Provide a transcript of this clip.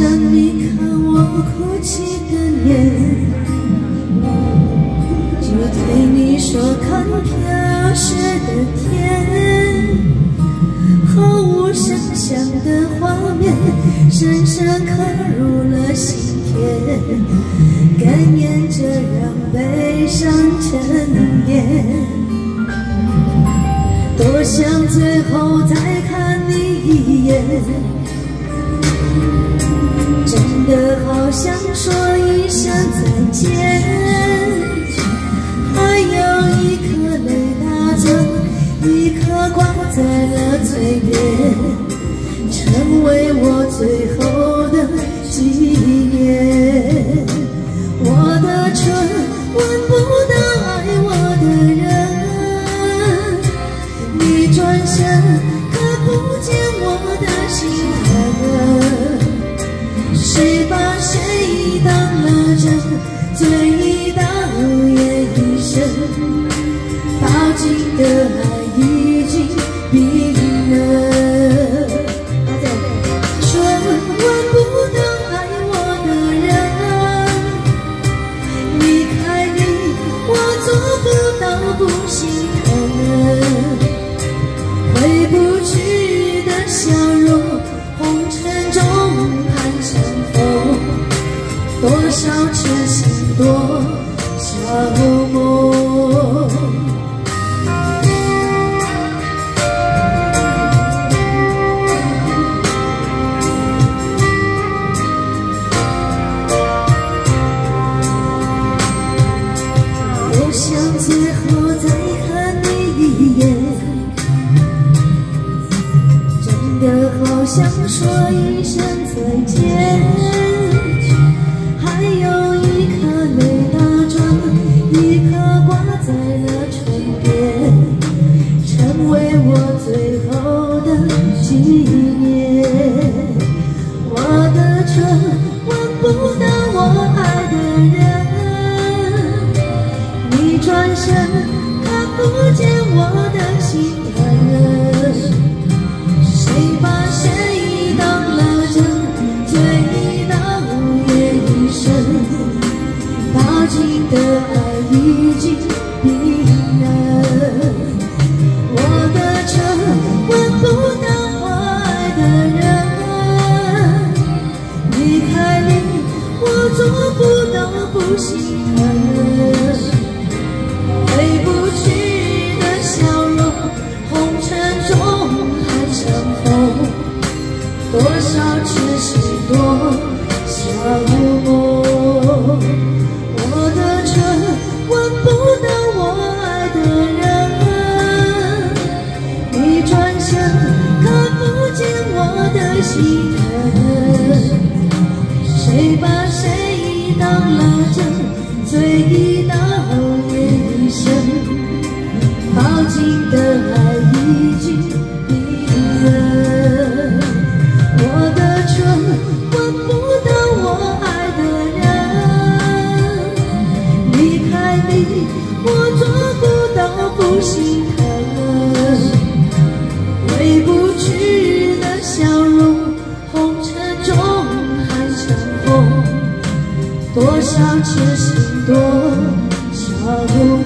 想你看我哭泣的眼，就对你说看飘雪的天，毫无声响的画面深深刻入了心田，哽咽着让悲伤沉淀，多想最后再看你一眼。想说一声再见。还有一颗泪打在，一颗挂在了嘴边，成为我最后的纪念。我的唇吻不到爱我的人，你转身当了真，醉好梦我想最后再看你一眼真的好想说一声再见。为我最后的纪念。我的唇吻不到我爱的人，你转身看不见我的心疼。谁把谁当了真，醉到夜已深，抱紧的爱已经。不到当了，醉意到夜深，抱紧的爱已经冰冷，我的唇吻不到我爱的人，离开你我做不到，不行。少痴心，多少梦。